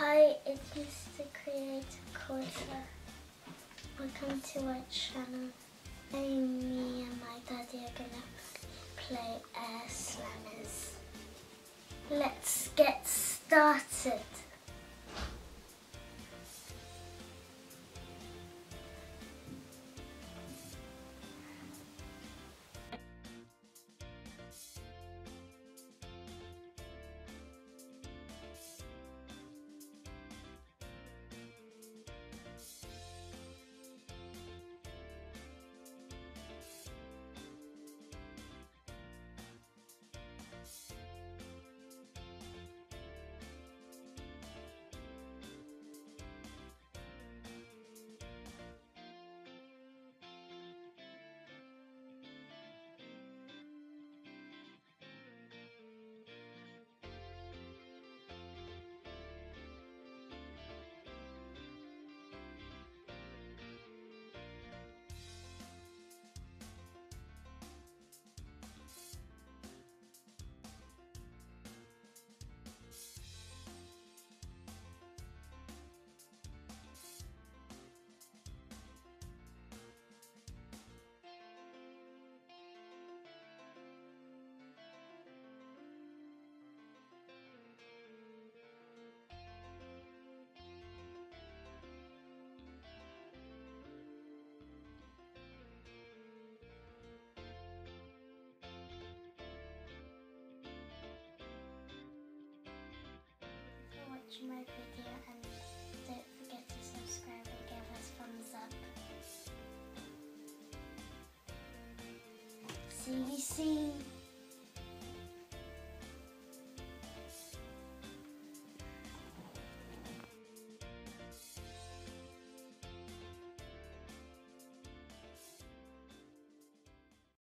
Hi, it's Mr. Creative Quarter. Welcome to our channel. And me and my daddy are gonna play Air Slammers. Let's get started. Watching my video and don't forget to subscribe and give us thumbs up. See you soon.